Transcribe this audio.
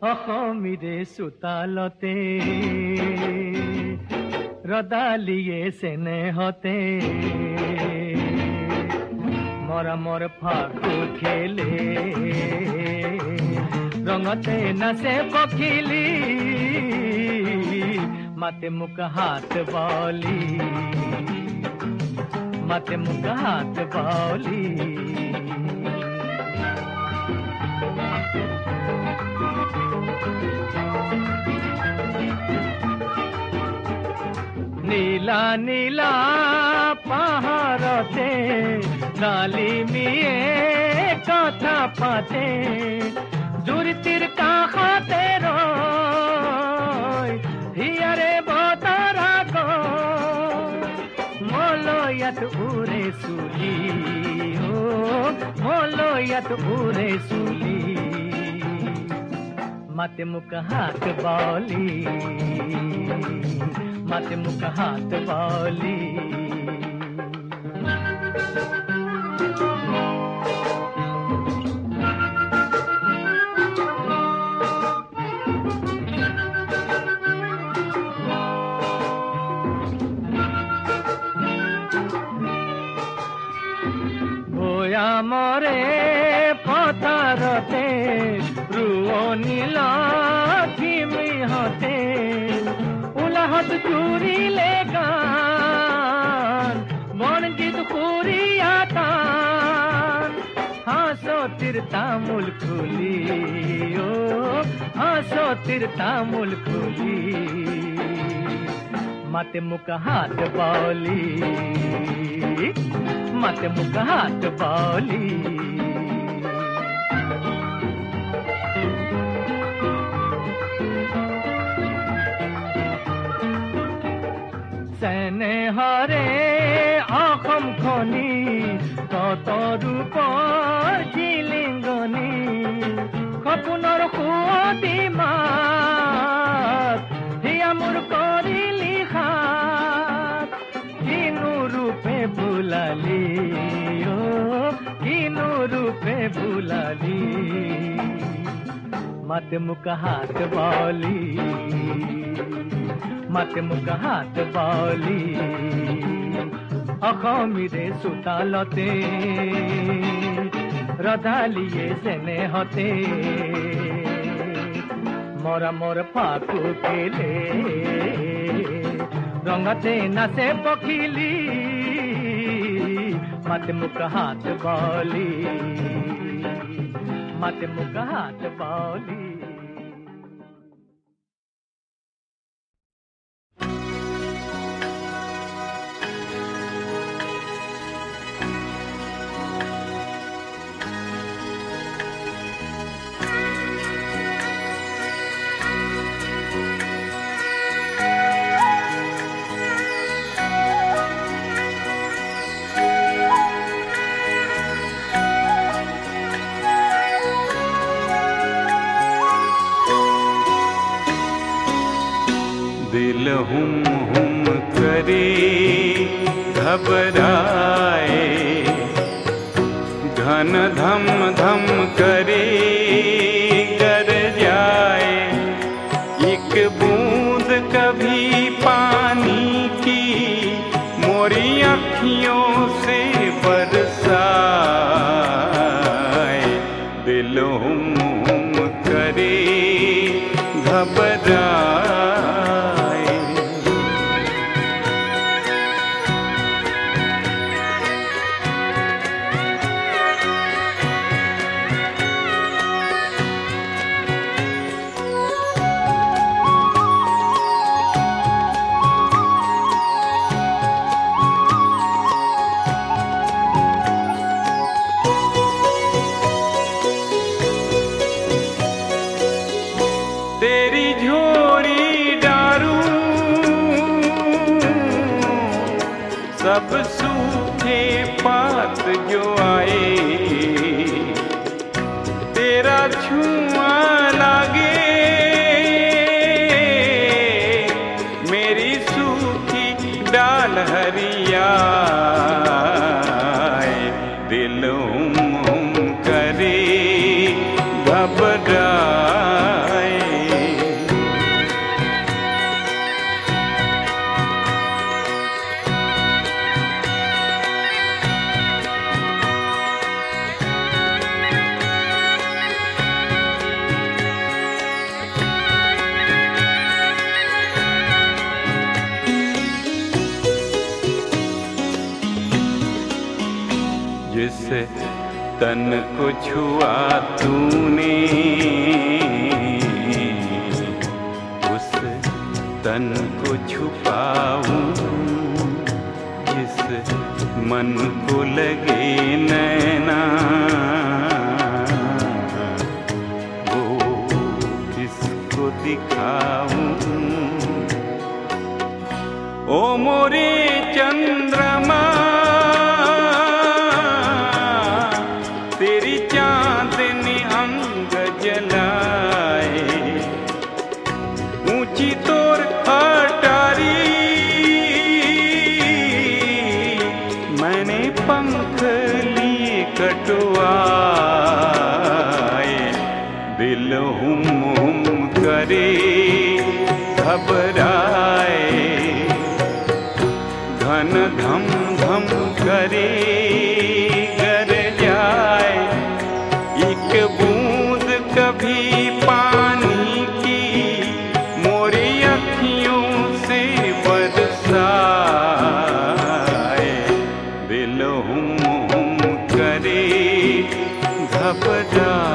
অসমীৰে চোতালতে ৰদালিয়ে চেনেহতে মৰমৰ ফাকু খেলে ৰঙতে নাচে পখিলি মাতে মোক হাত বলি মাতে মোক হাত বলি নীলা जालिमिए कथा पाते जुर तिर? का खाते रो हियरे बोतारा को मोलोयत उरे सूली हो, मोलोयत उरे सूली। मत मुख हाथ बौली मत मुख हाथ बौली ध्रुवोनि लाखिमि हते उलहत चूरी ले गान बणजित पूरिया तान हाँसो तिरता मुल खुली ओ हाँसो तिरता मुल खुली मत मुख हाथ बौली मत मुख हाथ बौली চেনেহৰে অসম খনি তত ৰূপৰ চিলিংগনি সপোনৰ সুৱতি মাত হিয়া মোৰ কৰিলি খাত কিনো ৰূপে বুলালি কিনো ৰূপে বুলালি। মাতে মোক হাত বলি। মাতে মোক হাত বলি অসমীৰে চোতালতে ৰধালিয়ে চেনেহতে মৰমৰ ফাকু কেলে ৰঙতে নাচে পখিলি মাতে মোক হাত বলি মাতে মোক হাত বলি दिल हुम हुम करे घबराए घन धम धम करे सूखे पात जो आए तेरा छुआ लागे। मेरी सूखी डाल हरिया दिल करे घबराए तन को छुआ तूने। उस तन को छुपाऊं, जिस मन को लगे नैना। वो किसको दिखाऊँ? ओ मोरे चंद्रमा घन धम धम करे गर जाए। एक बूंद कभी पानी की, मोरी अखियों से बरसाए। दिल हुम करे घबराए